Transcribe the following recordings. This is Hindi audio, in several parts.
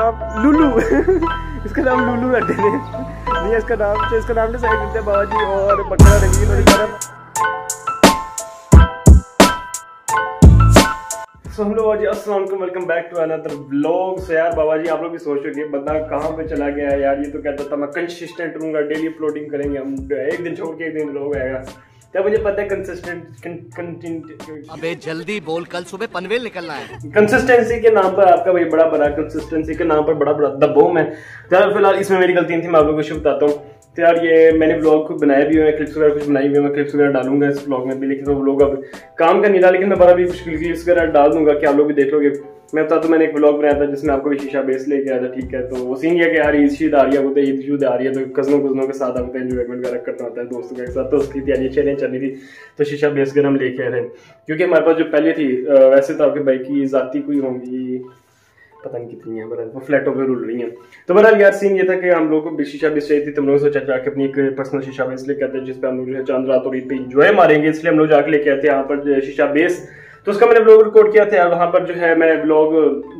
नाम लुलू। इसका नाम लुलू रखते थे नहीं, इसका नाम तो इसका नाम डिसाइड करते हैं बाबा जी और बकरा रंगीन और इधर सो हम लोग जी अस्सलाम वालेकुम welcome back to another vlog so यार बाबा जी आप लोग भी सोच रहे बंदा कहाँ पे चला गया है? यार, ये तो कहता था, मैं कंसिस्टेंट रहूँगा डेली अपलोडिंग करेंगे हम। एक दिन छोड़ के एक दिन व्लॉग आएगा। तब मुझे पता है कंसिस्टेंट अबे जल्दी बोल कल सुबह पनवेल निकलना है। कंसिस्टेंसी के नाम पर आपका भाई बड़ा बड़ा कंसिस्टेंसी के नाम पर बड़ा बड़ा दबोम है तो यार फ़िलहाल इसमें मेरी गलती थी मैं आप लोगों को शुभ बताता हूँ। तो यार ये मैंने ब्लॉग बनाया भी हुआ है क्लिप्स वगैरह कुछ बनाई हुई है मैं क्लिप्स वगैरह डालूँगा इस ब्लॉग में भी लेकिन वो ब्लॉग अब काम का नहीं रहा लेकिन मैं बड़ा भी कुछ क्लिप्स वगैरह डाल दूँगा कि आप लोग भी देख लोगे। मैं बता तो मैंने एक ब्लॉग बनाया था जिसमें आपको भी शीशा बेस लेके आया था, ठीक है? तो वो सीन ये कि यार ईद शीद आ रही है है ईद शीद आ रही है तो कजनों कजनों के साथ आपको एंजॉयमेंट वगैरह करना होता है, दोस्तों के साथ। तो उसकी तैयारी चलें चल रही थी तो शीशा बेस कर हम लेके आए थे। क्योंकि हमारे पास जो पहले थी वैसे तो आपके बाइक की जाती कोई होंगी, पता नहीं कितनी है बरहाल वो फ्लैटों पे रुल रही हैं। तो बहरहाल यार सीन ये था कि हम लोग को शीशा बेस चाहिए थी तो हम लोग सोचा जाके अपनी एक पर्सनल शीशा बेस लेके आते हैं, जिसपे हम लोग जो है चाँद रात और ईद पे इंजॉय मारेंगे, इसलिए हम लोग जाके लेके आते हैं यहाँ पर शीशा बेस तो उसका मैंने ब्लॉग रिकॉर्ड किया था। वहाँ पर जो है मैं ब्लॉग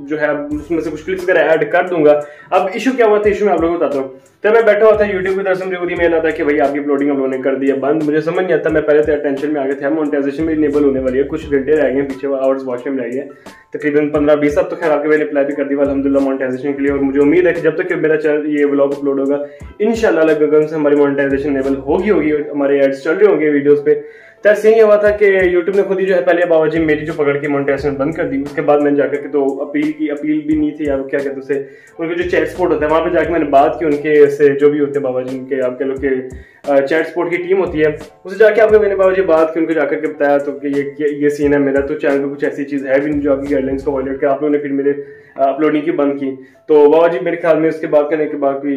जो है, उसमें से कुछ क्लिप्स वगैरह ऐड कर दूँगा। अब इशू क्या हुआ था? इशू मैं आप लोगों को बताता हूँ। तो मैं बैठा हुआ था यूट्यूब की तरफ़ से, मुझे मेल आता कि भाई आपकी अपलोडिंग हम लोगों ने कर दिया बंद। मुझे समझ नहीं आता, मैं पहले तो टेंशन में आ गया था। मोनिटाइजेशन भी इनेबल होने वाली है। कुछ घंटे रह गए पीछे आवर्स वॉच में रह गए तकरीबन पंद्रह बीस, अब तो खैर आपके मैंने अप्लाई भी कर दी अलहमदिल्ला मोनिटाइजेशन के लिए। और मुझे उम्मीद है कि जब तक मेरा चैनल, ये ब्लॉग अपलोड होगा इनशाला लगभग से हमारी मोनिटाइजेशन लेवल होगी होगी। हमारे एड्स चल रहे होंगे वीडियोस पे। तो सीन ये हुआ था कि यूट्यूब ने खुद ही जो है पहले बाबा जी मेरी जो पकड़ के मोनेटाइजेशन बंद कर दी। उसके बाद मैंने जाकर के तो अपील की अपील भी नहीं थी यार क्या कहते उसे उनके जो चैट स्पोर्ट होता है वहाँ पे जाकर मैंने बात की उनके से जो भी होते हैं बाबा जी उनके आप कह लो कि चैट स्पोर्ट की टीम होती है उसे जाके आपको मैंने बाबा जी बात की उनको जाकर के बताया तो कि ये ये, ये सीन है मेरा तो चैनल पर कुछ ऐसी चीज़ है भी नहीं जो आपकी गाइडलाइंस को वायलेट कर आप लोगों ने फिर मेरे अपलोडिंग की बंद की। तो बाबा जी मेरे ख्याल में उसके बाद करने के बाद कोई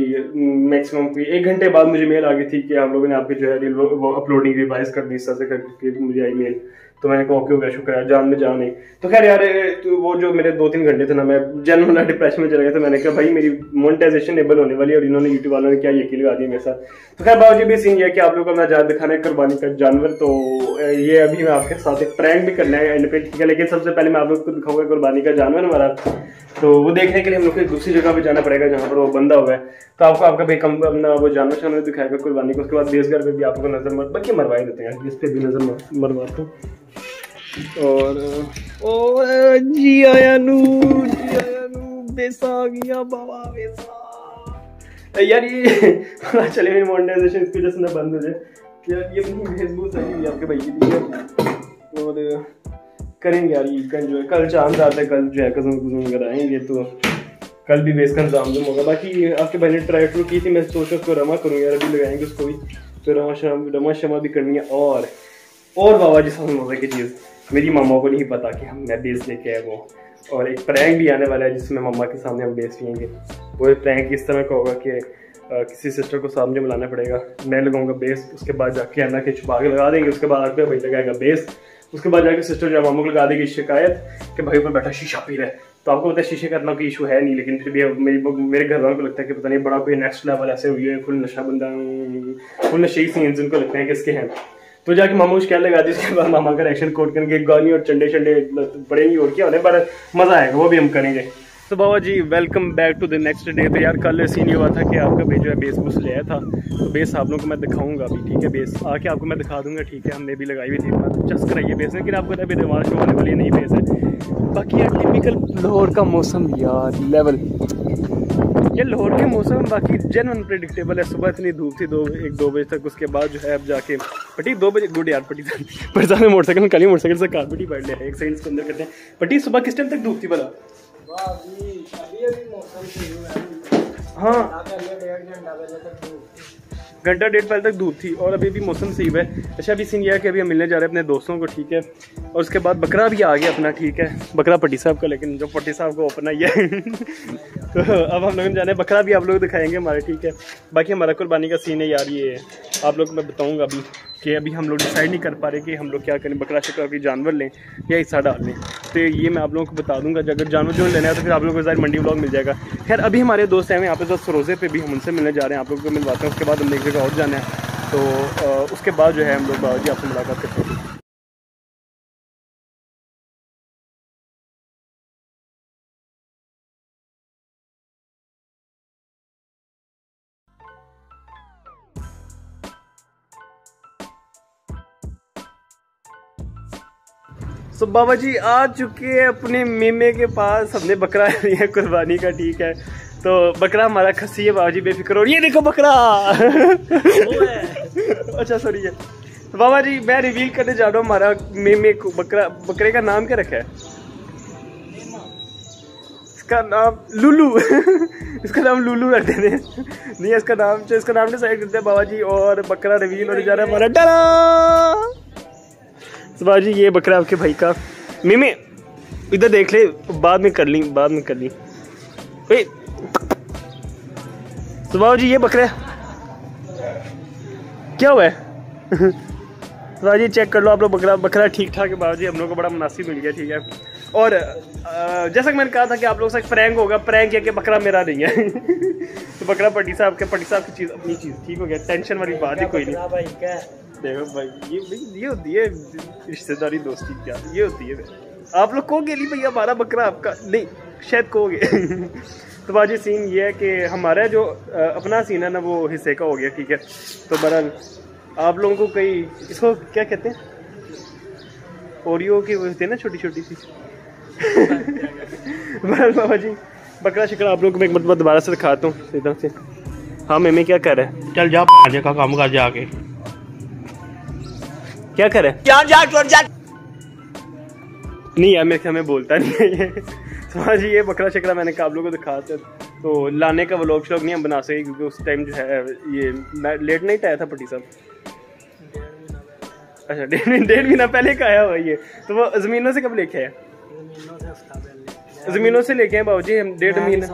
मैक्सिमम एक घंटे बाद मुझे मेल आ गई थी कि आप लोगों ने आपकी जो है अपलोडिंग रिवाइज कर दी इस तरह से करके मुझे आई मेल तो मैंने कहा, ओके, हो गया शुक्र है जान में जान नहीं तो खैर यार तो वो जो मेरे दो तीन घंटे थे ना, मैं जनरल डिप्रेशन में चला गया था। मैंने कहा, भाई, मेरी मोनिटाइजेशन एबल होने वाली है और इन्होंने यूट्यूब वालों ने क्या यकीन लगा दिया मेरे साथ? तो खैर, बाबू जी भी सीन ये कि आप लोग को मैं जान दिखाना है कुर्बानी का जानवर तो ये अभी मैं आपके साथ एक प्रैंक भी करना है एंड पे, ठीक है? लेकिन सबसे पहले मैं आप लोग को दिखाऊँगा कुर्बानी का जानवर हमारा। तो वो देखने के लिए हम लोग को दूसरी जगह पे जाना पड़ेगा, जहाँ पर वो बंदा हुआ है। तो आपको, आपका भाई कम, अपना वो जानवर शानवर दिखाएगा कुर्बानी को। उसके बाद देश घर पे भी आपको नज़र मर, बल्कि मरवा ही देते हैं इस पे भी नज़र मर- मरवाता हूँ। और ओ जी आया नू, जी आया नू बेसा गया बाबा, बेसा। यार, ये, चले मेरी मोनेटाइजेशन इसकी वजह से ना बंद हो जाए। यार, ये अपनी फेसबुक सही हुई आपके भाई की दी और, करेंगे यार, ये एंजॉय कल चाँद रात है, कल जो है कुजन वगैरह आएँगे तो। कल भी बेस का इंतज़ाम जम होगा बाकी आपके भाई ने ट्राई ट्रू की थी, मैं सोचा उसको रमा करूँगा यार, अभी लगाएँगे उसको भी। तो रमा शमा रमा शमा भी करनी है, और और बाबा जी सबसे मज़े की चीज़। मेरी मामा को नहीं पता कि हम मैं बेस लेके आए वो। और एक प्रैंक भी आने वाला है जिसमें मम्मा के सामने हम बेस पियेंगे। वो प्रैंक इस तरह का होगा कि किसी सिस्टर को सामने बुलाना पड़ेगा। मैं लगाऊँगा बेस, उसके बाद जाके अन्ना के छुपा के लगा देंगे। उसके बाद आपके भाई लगाएगा बेस। उसके बाद जाके सिस्टर जो मामू को लगा देगी शिकायत कि भाई ऊपर बैठा शीशा पी रहा है। तो आपको पता है शीशे का इतना कोई इशू है नहीं, लेकिन फिर भी मेरी मेरे घर वालों को लगता है कि पता नहीं बड़ा कोई नेक्स्ट लेवल ऐसे हुई है, फुल नशा बंदा फुल नशे ही सीन जिनको लगते हैं कि इसके हैं। तो जाके मामू क्या लगा दी, उसके बाद मामा का रिएक्शन कोट करके, गानी और चंडे चंडे पड़ेंगी और क्या होने, पर मज़ा आएगा, वो भी हम करेंगे। तो बाबा जी welcome back to the next day तो यार, कल सीन ये हुआ था कि आपका भाई जो है बेस बूस ले आया था। तो बेस आप लोगों को मैं दिखाऊँगा अभी, ठीक है? बेस आके आपको मैं दिखा दूँगा, ठीक है? हमने भी लगाई हुई थी चस कराइए बेस लेकिन आपको अभी दिमाग शो होने वाली नहीं बेस है। बाकी यार टिपिकल लाहौर का मौसम, यार लेवल ये लाहौर के मौसम बाकी जन अनप्रडिक्टेबल है। सुबह इतनी धूप थी दो एक दो बजे तक उसके बाद जो है अब जाके पटी दो बजे गुड यार पटी पर ज़्यादा मोटरसाइकिल कल ही मोटरसाइकिल से कार पटी पड़ लिया एक सेकंड के अंदर करते हैं। पटी सुबह किस टाइम तक धूप थी भला? हाँ। घंटा डेढ़ पहले तक धूप थी और अभी भी मौसम सही है। अच्छा अभी सीन यह कि अभी हम मिलने जा रहे हैं अपने दोस्तों को, ठीक है? और उसके बाद बकरा भी आ गया अपना, ठीक है? बकरा पट्टी साहब का, लेकिन जो पट्टी साहब को ओपन आई है। तो अब हम लोग जाने, बकरा भी आप लोग दिखाएँगे हमारे, ठीक है? बाकी हमारा कुर्बानी का सीन है यार, ये आप लोग मैं बताऊँगा अभी। कि अभी हम लोग डिसाइड नहीं कर पा रहे कि हम लोग क्या करें, बकरा शकरा भी जानवर लें या हिस्सा डाल लें। तो ये मैं आप लोगों को बता दूँगा अगर जानवर जो लेना है तो फिर आप लोगों को ज़ाहिर मंडी ब्लॉग मिल जाएगा। खैर, अभी हमारे दोस्त हैं, यहाँ पे तो सरोजे पे भी हम उनसे मिलने जा रहे हैं, आप लोगों को मिलवाते हैं, उसके बाद हम एक जगह और जाना है। तो उसके बाद जो है हम लोग बाबा जी, आपसे मुलाकात करते हैं। तो बाबा जी आ चुके हैं अपने मीमे के पास। हमने बकरा लिया कुर्बानी का, ठीक है। तो बकरा हमारा खसी है बाबा जी बेफिक्र और ये देखो बकरा! अच्छा सॉरी है तो बाबा जी मैं रिवील करने जा रहा हूँ, हमारा मीमे को, बकरा, बकरे का नाम क्या रखा है? इसका नाम लुलू। इसका नाम लुलू रख देते हैं। नहीं, इसका नाम इसका नाम डिसाइड करते हैं बाबा जी और बकरा रिवील होने जा रहा है, हमारा। डरा! सुबह जी ये बकरा आपके भाई का। मिमी, इधर देख ले, बाद में कर ली, बाद में कर ली। सुबह जी ये बकरा। क्या हुआ है? जी चेक कर लो, आप लोग बकरा बकरा ठीक ठाक है बाबा जी हम लोग को बड़ा मुनासिब मिल गया, ठीक है। और जैसा कि मैंने कहा था कि आप लोग से प्रैंक होगा प्रैंक है कि बकरा मेरा नहीं है। तो बकरा पट्टी साहब के पट्टी साहब की चीज़, अपनी चीज़, ठीक हो गया टेंशन वाली बात ही कोई नहीं। देखो भाई। ये भाई, ये होती है रिश्तेदारी, दोस्ती क्या? ये होती है आप लोग कहोगे, नहीं भैया, हमारा बकरा आपका नहीं, शायद कहोगे। तो बाजी सीन ये है कि हमारा जो अपना सीन है ना, वो हिस्से का हो गया, ठीक है? तो बहरहाल, आप लोगों को कई, इसको क्या कहते हैं? ओरियो की वो होती ना छोटी छोटी सी। बहरहाल, बाबा जी, बकरा शिकरा आप लोगों को मैं एक मतलब दोबारा से दिखाता हूँ, सीधा से। हाँ मैं क्या कर रहा है? चल जा का काम कर जाके क्या करे? जा जा जा नहीं यार मेरे में बोलता नहीं है ये। हाँ जी ये बकरा शकरा मैंने काबलों को दिखा था तो लाने का व्लॉग श्लॉग नहीं हम बना सके क्योंकि उस टाइम जो है ये लेट नाइट आया था पटी साहब। अच्छा डेढ़ डेढ़ महीना पहले का आया हुआ ये। तो वो ज़मीनों से कब लेके आया? ज़मीनों से लेके आए बाबू जी हम डेढ़ महीना।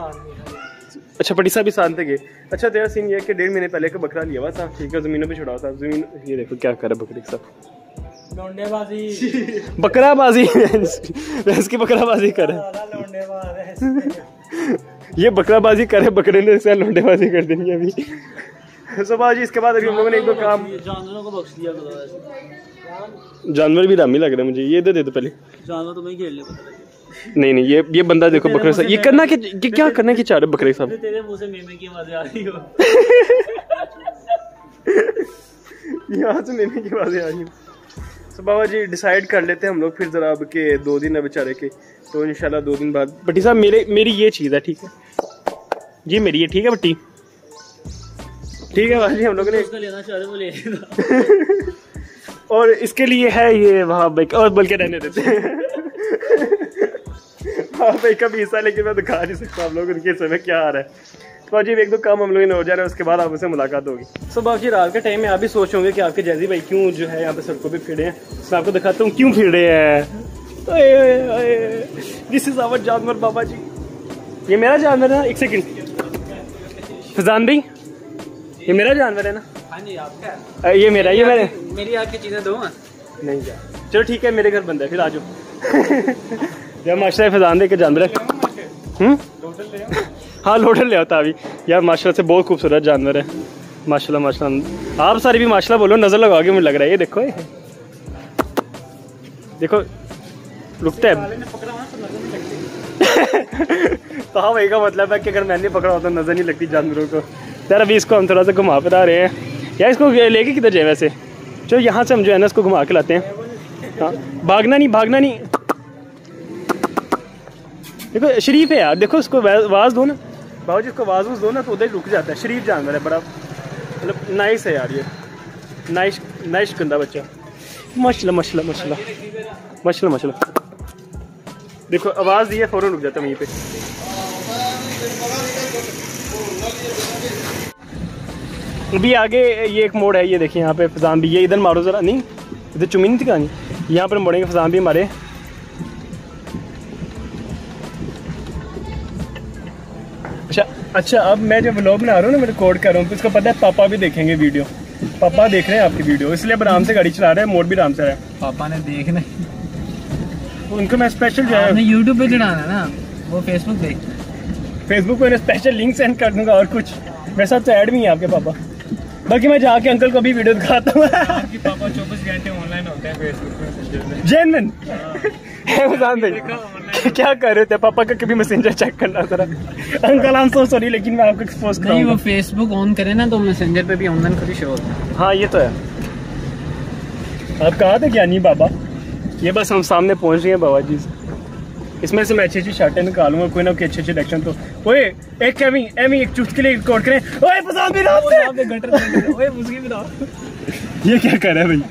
अच्छा पटी साहब भी साथ थे गए अच्छा तेरा सीन ये कि डेढ़ महीने पहले का बकरा लिया हुआ था ठीक है ज़मीनों पे छुड़ा था। ज़मीन ये देखो क्या कर रहा है बकरी साहब। बकराबाजी इसकी बकराबाजी करे ये बकराबाजी करे बकरे ने से लोंडेबाजी कर देनी अभी। सुबह जी इसके बाद अभी हम लोगों ने एक दो काम जानवरों को बख्श दिया जानवर भी रामी लग रहे हैं मुझे ये दे दे तो पहले। जानवर तो मैं खेल ले। नहीं नहीं ये ये बंदा देखो बकरे साहब ये करना के ये क्या करने की चाह रहे बकरे साहब तेरे मुँह से मेमे की आवाज़ें आ रही हो। यहाँ से मेमे की आवाज़ें आ रही हो। तो बाबा जी डिसाइड कर लेते हैं हम लोग फिर ज़रा अब के दो दिन है बेचारे के। तो इंशाल्लाह दो दिन बाद बट्टी साहब मेरे मेरी ये चीज़ है ठीक है? जी मेरी ये ठीक है बट्टी? ठीक है भाई हम लोगों ने लेना चाह रहे वो ले और इसके लिए है ये वहाँ भाई और बल्कि रहने देते हैं। भाई का भी हिस्सा लेकिन मैं दिखा नहीं सकता आप लोग उनके समय क्या आ रहा है। तो जी एक दो काम हम लोग हो जा रहे हैं, उसके बाद आपसे मुलाकात होगी। सो बाकी रात के टाइम में आप भी सोच होंगे कि आपके जैजी भाई क्यों जो है यहाँ पे सड़कों पे फिरे हैं। मैं आपको दिखाता हूँ क्यों फिर हैं। दिस इज़ आवर जानवर, बाबा जी। ये मेरा जानवर है ना? एक सेकेंड फजान भाई, ये मेरा जानवर है ना? हाँ ये मेरा ये मेरे। मेरी आपकी चीज़ें दो नहीं जा। चलो ठीक है मेरे घर बंद है फिर आ जाओ। जब माशा फजान दे के जानवर है हम्म? हाँ लोडर ले आता अभी यार माशाल्लाह से बहुत खूबसूरत जानवर है। माशाल्लाह माशाल्लाह। आप सारी भी माशाल्लाह बोलो नज़र लगा के मुझे लग रहा है। ये देखो ये। देखो रुकता है। तो हाँ वही का मतलब है कि अगर मैंने पकड़ा होता नज़र नहीं लगती जानवरों को। यार अभी इसको हम थोड़ा सा घुमा फिरा रहे हैं। यार इसको लेके किधर जाए वैसे? चलो, यहाँ से हम जो है ना, इसको घुमा के लाते हैं। हाँ भागना नहीं भागना नहीं। देखो, शरीफ है यार, देखो इसको आवाज़ दो ना। भाव जी इसको आवाज़ दो ना तो उधर ही रुक जाता है। शरीफ जानवर है, बड़ा मतलब नाइस है यार ये। नाइस नाइस गंदा बच्चा। मशला मशला मशला। मशला मशला। देखो, आवाज़ दी है, फ़ौरन रुक जाता है वहीं पे। अभी आगे ये एक मोड़ है ये देखिए यहाँ पे फजान भी ये इधर मारो ज़रा नहीं इधर चुमी नहीं थी कहानी यहाँ पर मोड़ेंगे फजान भी हमारे अच्छा अच्छा अब मैं जब ब्लॉग बना रहा हूँ ना मैं रिकॉर्ड कर रहा हूँ तो इसको पता है पापा भी देखेंगे वीडियो पापा देख रहे हैं आपकी वीडियो इसलिए अब आराम से गाड़ी चला रहे हैं मोड़ भी आराम से रहा है। पापा ने देखना उनको मैं स्पेशल जो है यूट्यूब पे चढ़ाना ना वो फेसबुक पे फेसबुक पे स्पेशल लिंक सेंड कर दूँगा और कुछ। मेरे साथ तो ऐड भी है आपके पापा। बाकी मैं जाके अंकल को भी वीडियो दिखाता हूँ। आपके पापा चौबीस घंटे ऑनलाइन होते हैं फेसबुक जेनविन फजान क्या कर रहे थे? पापा का कभी मैसेंजर चेक करना जरा। Uncle I am so sorry लेकिन मैं आपको एक्सपोज नहीं वो फेसबुक ऑन करे ना तो मैसेंजर पे भी ऑनलाइन खुद ही शो होता है। हाँ ये तो है। आप कहा थे नहीं बाबा? ये बस हम सामने पहुँच रहे हैं बाबा जी से। इसमें से मैं अच्छी अच्छी शर्टें निकालूँगा कोई ना कोई अच्छे अच्छे इलेक्शन तो। ओए एक एमी एमी एक चुटकी लिए रिकॉर्ड करें। ओए फजान भी से। गटर ओए मुझे भी ये क्या कर रहा है भाई?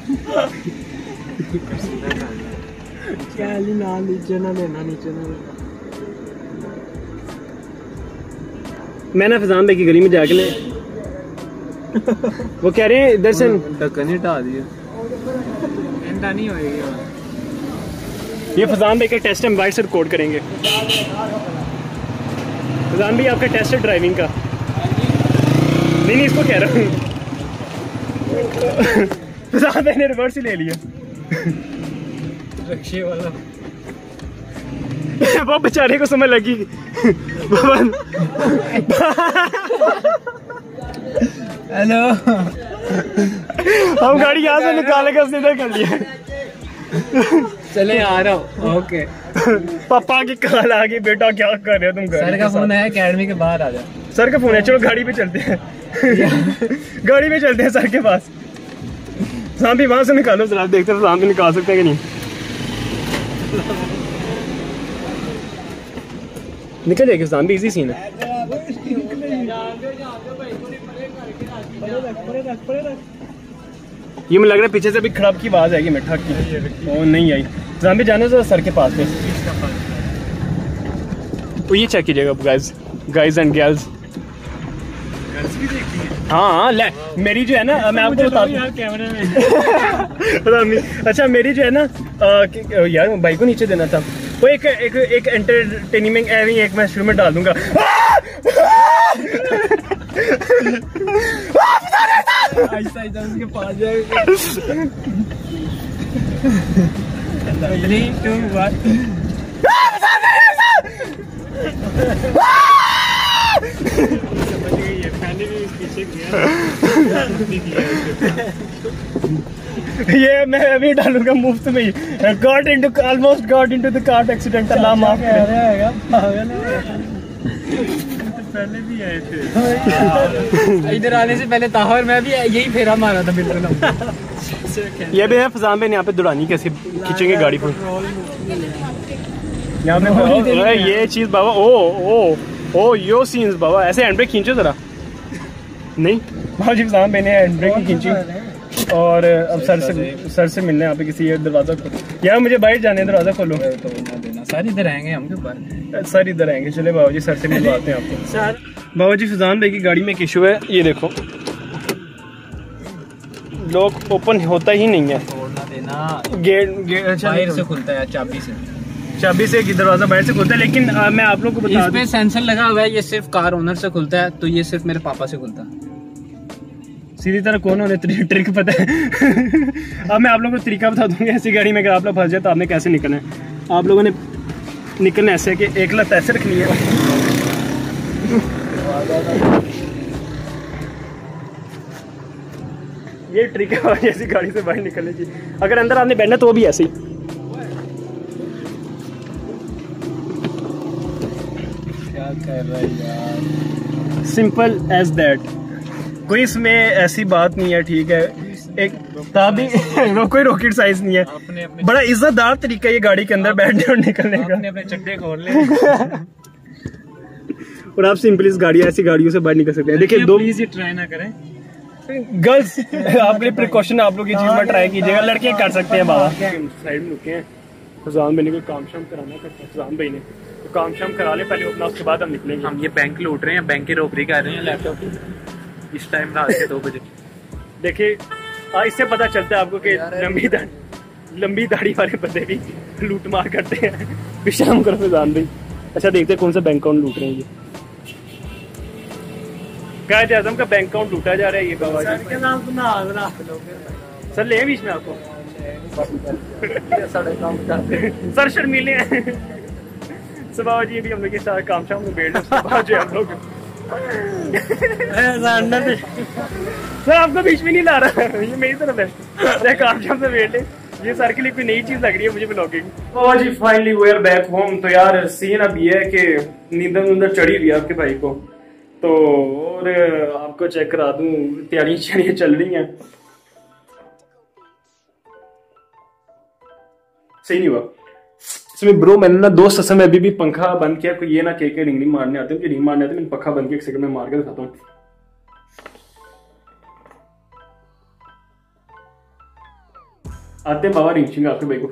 क्या ना नीचे ना लेना नीचे ना लेना। मैं फजान भाई की गली में जाके ले। वो कह रहे हैं से ढक्कन ही हटा दिया नहीं होएगी। ये फजान भाई का टेस्ट हम बाइक से रिकॉर्ड करेंगे। फजान भाई आपका टेस्ट है ड्राइविंग का। नहीं नहीं इसको कह रहा हूँ। फजान भाई ने रिवर्स ही ले लिया। रक्षे वाला। वो बेचारे को समझ लगी। हेलो। हम गाड़ी यहाँ से निकाले के कर लिया चले आ रहा हूँ। ओके पापा की कॉल आ गई बेटा क्या कर रहे हो तुम घर? सर का फ़ोन है एकेडमी के बाहर आ जा सर का फ़ोन है चलो गाड़ी पे चलते हैं। गाड़ी पे चलते हैं सर के पास। सांबी वहाँ से निकालो जरा देखते हैं सांबी निकाल सकते हैं कि नहीं। निकल जाएगी सांबी इजी सीन है। ये मुझे लग रहा है पीछे से भी खराब की आवाज़ आएगी मिठा की ओ नहीं आई। सांबी जाने जरा सर के पास में। तो ये चेक कीजिएगा गाइस गाइस एंड गर्ल्स हाँ ले मेरी जो है ना मैं आपको बता दूँ कैमरे में। अच्छा मेरी जो है ना यार बाइक को नीचे देना था। वो एक एक एक एंटरटेनमेंट एक मैं शुरू में डाल दूँगा। ये मैं अभी डालूँगा मुफ़्त में ही। Got into almost got into the cart accident अल्लाह माफ़ करे। पहले भी आए थे। इधर आने से पहले ताहर मैं भी यही फेरा मारा था बिल्कुल। ये भी है ने यहाँ पे दुरानी कैसे खींचेंगे गाड़ी पर यहाँ पे ये चीज़ बाबा ओ ओ ओ यो सीन्स बाबा ऐसे हैंड ब्रेक खींचो जरा। नहीं? बाबा जी फजान भाई हैंड ब्रेक खींची। और अब सर से सर से मिलने यहाँ पे किसी दरवाज़ा खोलो यार मुझे बाहर जाने हैं, दरवाज़ा खोलो। सर इधर आएँगे हम क्यों बाहर सर इधर आएँगे। चले बाबा जी सर से मिलवाते हैं आपको। सर। बाबा जी फजान भाई की गाड़ी में एक इशू है ये देखो। लॉक ओपन होता ही नहीं है। गेट गेट अच्छा बाहर से खुलता है चाबी से। चाबी से दरवाज़ा बाहर से खुलता है लेकिन आ, मैं आप लोग को बता इस पे सेंसर लगा हुआ है ये सिर्फ़ कार ओनर से खुलता है तो ये सिर्फ़ मेरे पापा से खुलता है। सीधी तरह कौन होने ट्रिक पता है? अब मैं आप लोगों को तरीका बता दूँगा ऐसी गाड़ी में अगर आप लोग फंस जाए तो आपने कैसे निकलना है। आप लोगों ने निकलना ऐसे कि एक लत ऐसे रखनी है। ये ट्रिक है और ऐसी गाड़ी से बाहर निकलने की। अगर अंदर आपने बैठना तो वो भी ऐसे ही। सिंपल एज दैट कोई इसमें ऐसी बात नहीं है ठीक है? एक वो कोई रॉकेट साइंस नहीं है। अपने अपने बड़ा इज्जतदार तरीका है ये गाड़ी के अंदर बैठने और निकलने का। अपने अपने चड्डे खोल ले। और आप सिंपली इस गाड़ी ऐसी गाड़ियों से बाहर निकल सकते हैं। देखिए दो प्लीज़ ये ट्राई ना करें। गर्ल्स आपके लिए प्रिकॉशन आप लोग ये चीज़ में ट्राई कीजिएगा। लड़के कर सकते हैं बाबा। साइड में रुके हैं। फजान भाई ने कोई काम शाम कराना था फजान भाई ने। तो काम शाम करा ले पहले अपना उसके बाद हम निकलेंगे। हम ये बैंक लूट रहे हैं बैंक की रोबरी कर रहे हैं लैपटॉप इस टाइम रात के दो बजे। देखिए हाँ, इससे पता चलता है आपको कि लंबी दाढ़ी लंबी दाढ़ी वाले बंदे भी लूट मार करते हैं। विशाम करो फैजान भाई। अच्छा देखते हैं कौन सा बैंक अकाउंट लूट रहे हैं ये। कायद आज़म का बैंक अकाउंट लूटा जा रहा है ये बाबा जी के नाम तो ना ना सर ले बीच में आपको। सर शर्मीले हैं। सो बाबा जी अभी हम लोग के साथ काम शाम में बैठ उसके बाद जो है हम लोग। सर, आपको बीच में नहीं ला रहा। ये मेरी तरफ़ है। अरे काम शाम से ले ये सर के लिए कोई नई चीज़ लग रही है मुझे ब्लॉगिंग बाबा जी finally we are back home तो यार सीन अब ये है कि नींदर नींदर चढ़ी हुई है आपके भाई को। तो और आपको चेक करा दूँ। तैयारियाँ शैयारियाँ चल रही हैं। सही नहीं हुआ। इसमें ब्रो मैंने ना दोस्त असल में अभी भी पंखा बंद किया, कोई ये ना कह के रिंग नहीं मारने आते रिंग मारने आते मैंने पंखा बंद किया एक सेकंड में मार के दिखाता हूँ। आते बाबा रिंचिंग आपके भाई को।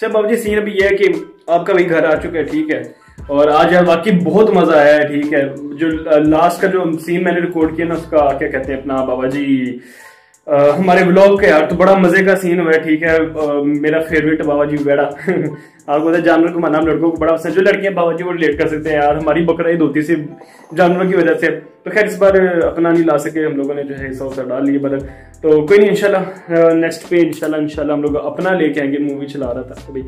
सर, बाबा जी सीन अभी ये है कि आपका भाई घर आ चुका है, ठीक है, और आज यार वाकई बहुत मज़ा आया है, ठीक है। जो लास्ट का जो सीन मैंने रिकॉर्ड किया ना, उसका क्या कहते हैं अपना बाबा जी हमारे ब्लॉग के यार तो बड़ा मज़े का सीन हुआ है, ठीक है। मेरा फेवरेट बाबा जी बेड़ा आपको पता है जानवर को मना लड़कों को बड़ा पसंद जो लड़कियाँ बाबा जी वो रिलेट कर सकते हैं यार हमारी बकरा ईद होती सिर्फ़ जानवरों की वजह से। तो खैर इस बार अपना नहीं ला सके हम लोगों ने जो है हिस्सा उसा डाल लिए बदल। तो कोई नहीं इंशाल्लाह नेक्स्ट पे इंशाल्लाह इंशाल्लाह हम लोग अपना लेके आएँगे मूवी चला रहा था। तो भाई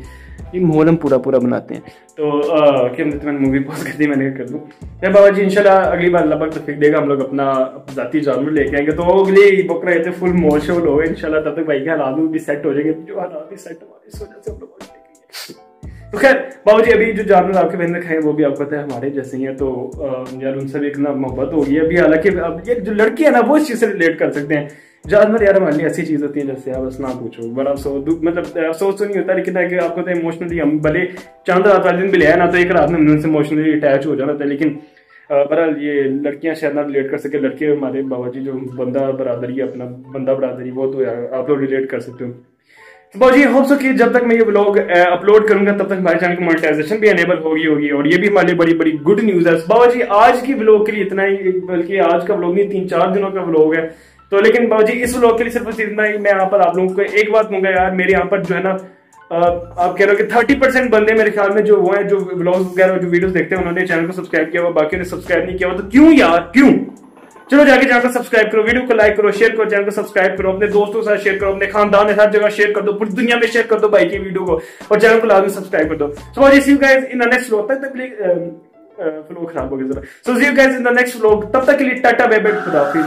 ये माहौल हम पूरा पूरा बनाते हैं। तो अ, कि हमने मैंने मूवी पॉज कर दी मैंने कर दूँ। यार बाबा जी इनशाला अगली बार अल्लाह पाक तौफीक देगा हम लोग अपना जाती जानवर लेके आएँगे। तो अगली बकरा ये फुल मोल शोल हो इंशाल्लाह तब तक भाई के हालात भी सेट हो जाएँगे। जो हालात भी सेट हमारे इस वजह से हम लोग। तो खैर बाबू जी अभी जो जानवर आपके बहन ने खाए वो भी आपको पता है, हमारे जैसे ही हैं तो यार उनसे भी इतना मोहब्बत होगी। अभी हालाँकि, अब ये जो लड़की है ना, वो इस चीज़ से रिलेट कर सकते हैं। जानवर यार हमारे लिए ऐसी चीज़ होती है, जैसे आप बस ना पूछो। बड़ा अफसोस मतलब अफसोस तो नहीं होता, लेकिन है कि आपको तो इमोशनली हम भले चाँद रात वाले दिन भी ले ना तो एक रात में उनसे इमोशनली अटैच हो जाना था, लेकिन बहरहाल ये लड़कियाँ शायद ना रिलेट कर सके। लड़के हमारे बाबा जी जो बंदा बरादरी है, अपना बंदा बरादरी, वो तो यार आप लोग रिलेट कर सकते हो। तो बाबू जी होप सो कि जब तक मैं ये ब्लॉग अपलोड करूँगा, तब तक हमारे चैनल की मोनेटाइजेशन भी अनेबल होगी होगी। और ये भी हमारे लिए बड़ी बड़ी गुड न्यूज़ है। बाबा जी आज की ब्लॉग के लिए इतना ही, बल्कि आज का ब्लॉग नहीं, तीन, चार दिनों का ब्लॉग है। तो लेकिन बाबा जी इस ब्लॉग के लिए सिर्फ़ इतना ही। मैं यहाँ पर आप लोगों को एक बात कहूँगा यार, मेरे यहाँ पर जो है ना आप कह रहे हो कि थर्टी परसेंट बंदे मेरे ख्याल में जो वो हैं, जो व्लॉग्स वगैरह, जो वीडियोस देखते हैं, उन्होंने चैनल को सब्सक्राइब किया हुआ, बाकी ने सब्सक्राइब नहीं किया हुआ। तो क्यों यार? क्यों? चलो जाके को सब्सक्राइब करो वीडियो को लाइक करो शेयर करो चैनल को सब्सक्राइब करो, अपने दोस्तों के साथ शेयर करो, अपने खानदान के साथ जगह शेयर कर दो, पूरी दुनिया में शेयर कर दो भाई की वीडियो को, और चैनल को लाजमी सब्सक्राइब कर दो। सो इन नेक्स्ट व्लॉग तक तक फ्लो खराब हो गया जरा। सो जी गाइस इन द नेक्स्ट तब तक के लिए टाटा बाय बाय खुदा हाफिज।